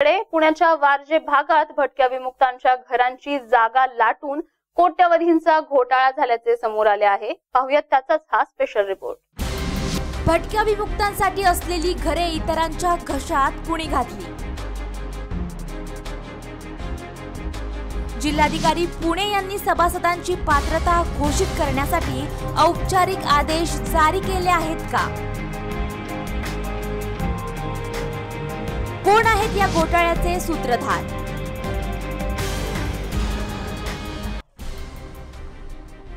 कडे पुण्याच्या वारजे भागात भटक्या विमुक्तांच्या घरांची जागा लाटून कोट्यवधींचा घोटाळा झाल्याचे समोर आले आहे. पाहुयात त्याचाच हा स्पेशल रिपोर्ट भटक्या विमुक्तांसाठी असलेली घरे इतरांच्या घशात कुणी घातली? जिल्हाधिकारी पुणे यांनी सभासदांची पात्रता घोषित करण्यासाठी औपचारिक आदेश जारी केले आहेत का? आहेत या घोटाळ्याचे सूत्रधार.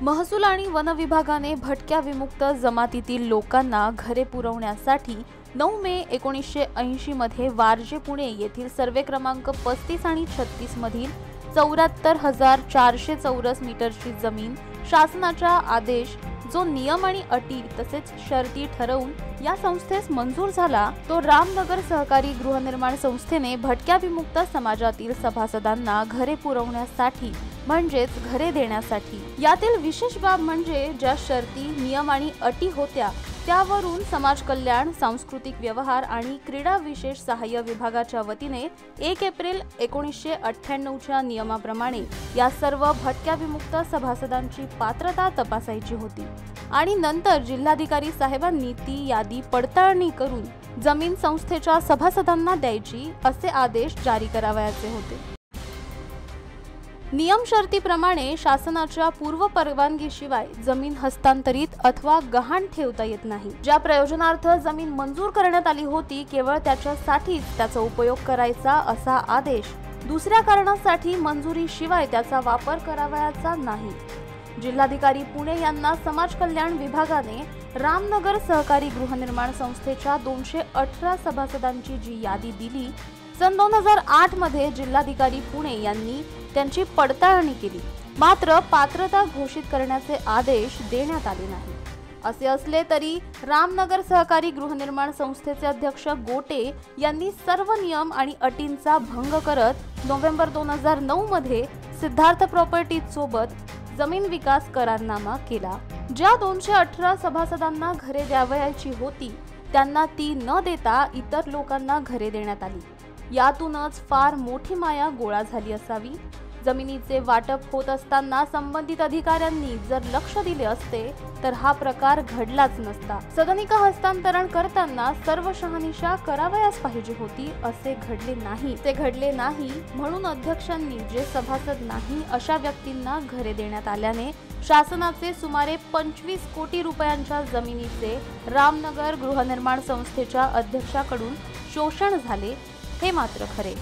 महसूल आणि वन विभागाने भटक्या विमुक्त जमातीतील लोकांना घरे पुरवण्यासाठी नऊ मे एकोणीसशे ऐंशी मध्ये वारजे पुणे येथील सर्वे क्रमांक पस्तीस आणि छत्तीस मधील चौऱ्याहत्तर हजार चारशे चौरस मीटरची जमीन शासनाच्या आदेश जो नियम आणि अटी तसेच शर्ती ठरवून या संस्थेस मंजूर झाला तो रामनगर सहकारी गृहनिर्माण संस्थेने भटक्या विमुक्त समाजातील सभासदांना घरे पुरवण्यासाठी म्हणजेच घरे देण्यासाठी. यातील विशेष बाब म्हणजे ज्या शर्ती नियम आणि अटी होत्या त्यावरून समाज कल्याण सांस्कृतिक व्यवहार आणि क्रीडा विशेष सहाय्य विभागाच्या वतीने एक एप्रिल एकोणीसशे अठ्ठ्याण्णवच्या नियमाप्रमाणे या सर्व भटक्या विमुक्त सभासदांची पात्रता तपासायची होती आणि नंतर जिल्हाधिकारी साहेबांनी ती यादी पडताळणी करून जमीन संस्थेच्या सभासदांना द्यायची असे आदेश जारी करावयाचे होते. नियम शर्तीप्रमाणे शासनाच्या पूर्व परवानगीशिवाय जमीन हस्तांतरित अथवा गहाण ठेवता येत नाही. ज्या प्रयोजनार्थ जमीन मंजूर करण्यात आली होती केवळ त्याच्यासाठीच त्याचा उपयोग करायचा असा आदेश दुसऱ्या कारणासाठी मंजुरीशिवाय त्याचा वापर करावयाचा नाही. जिल्हाधिकारी पुणे यांना समाज कल्याण विभागाने रामनगर सहकारी गृहनिर्माण संस्थेच्या दोनशे अठरा सभासदांची जी यादी दिली सन दोन हजार आठमध्ये जिल्हाधिकारी पुणे यांनी त्यांची पडताळणी केली. मात्र पात्रता घोषित करण्याचे आदेश देण्यात आले नाही. असे असले तरी रामनगर सहकारी गृहनिर्माण संस्थेचे अध्यक्ष गोटे यांनी सर्व नियम आणि अटींचा भंग करत नोव्हेंबर दोन हजार नऊ मध्ये सिद्धार्थ प्रॉपर्टीज सोबत जमीन विकास करारनामा केला. ज्या दोनशे अठरा सभासदांना घरे द्यावयाची होती त्यांना ती न देता इतर लोकांना घरे देण्यात आली. यातूनच फार मोठी माया गोळा झाली असावी. जमिनीचे वाटप होत असताना संबंधित अधिकाऱ्यांनी जर लक्ष दिले असते तर हा प्रकार घडलाच नसता. सदनिका हस्तांतरण करताना सर्व शहानिशा करावयास पाहिजे होती असे घडले नाही. ते घडले नाही म्हणून अध्यक्षांनी जे सभासद नाही अशा व्यक्तींना घरे देण्यात आल्याने शासनाचे सुमारे पंचवीस कोटी रुपयांच्या जमिनीचे रामनगर गृहनिर्माण संस्थेच्या अध्यक्षाकडून शोषण झाले हे मात्र खरे.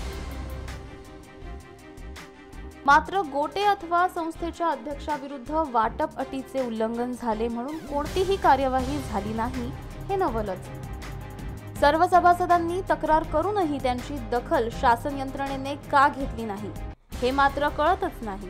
मात्र गोटे अथवा संस्थेच्या अध्यक्षाविरुद्ध वाटप अटीचे उल्लंघन झाले म्हणून कोणतीही कार्यवाही झाली नाही हे नवलच. सर्व सभासदांनी तक्रार करूनही त्यांची दखल शासन यंत्रणेने का घेतली नाही हे मात्र कळतच नाही.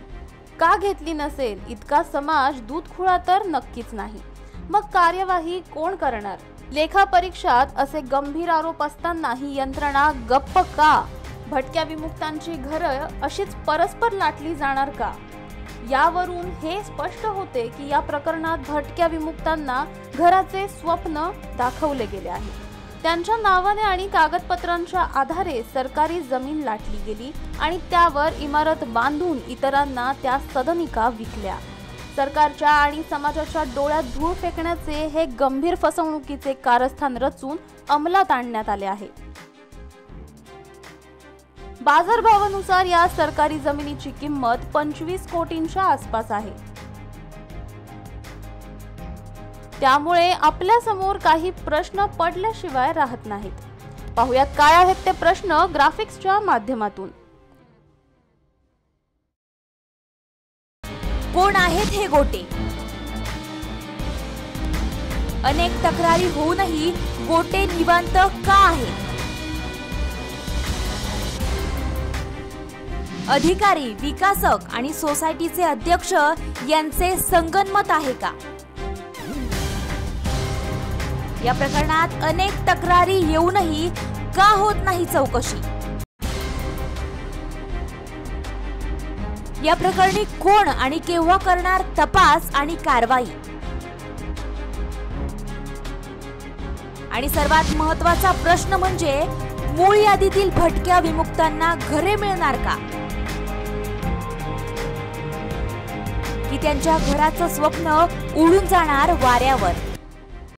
का घेतली नसेल इतका समाज दूधखुळा तर नक्कीच नाही. मग कार्यवाही कोण करणार? लेखा परीक्षात असे गंभीर आरोप असताना ही यंत्रणा गप्प का? भटक्या विमुक्तांची घरं अशीच परस्पर लाटली जाणार का? यावरून हे स्पष्ट होते की या प्रकरणात भटक्या विमुक्तांना घराचे स्वप्न दाखवले गेले आहे. त्यांच्या नावाने आणि कागदपत्रांच्या आधारे सरकारी जमीन लाटली गेली आणि त्यावर इमारत बांधून इतरांना त्या सदनिका विकल्या. सरकारच्या आणि समाजाच्या डोळ्यात धूळ फेकण्याचे हे गंभीर फसवणुकीचे कारस्थान रचून अंमलात आणण्यात आले आहे. बाजारभावानुसार या सरकारी जमिनीची किंमत पंचवीस कोटींच्या आसपास आहे. त्यामुळे आपल्यासमोर काही प्रश्न पडल्याशिवाय राहत नाहीत. पाहुयात काय आहेत ते प्रश्न ग्राफिक्सच्या माध्यमातून. कोण आहेत हे गोटे? अनेक तक्रारी होऊनही गोटे निवांत का आहेत? अधिकारी विकासक आणि सोसायटीचे अध्यक्ष यांचे संगनमत आहे का? या प्रकरणात अनेक तक्रारी येऊनही का होत नाही चौकशी? या प्रकरणी कोण आणि केव्हा करणार तपास आणि कारवाई? आणि सर्वात महत्त्वाचा प्रश्न म्हणजे मूळ यादीतील भटक्या विमुक्तांना घरे मिळणार का? की त्यांच्या घराचं स्वप्न उडून जाणार वाऱ्यावर.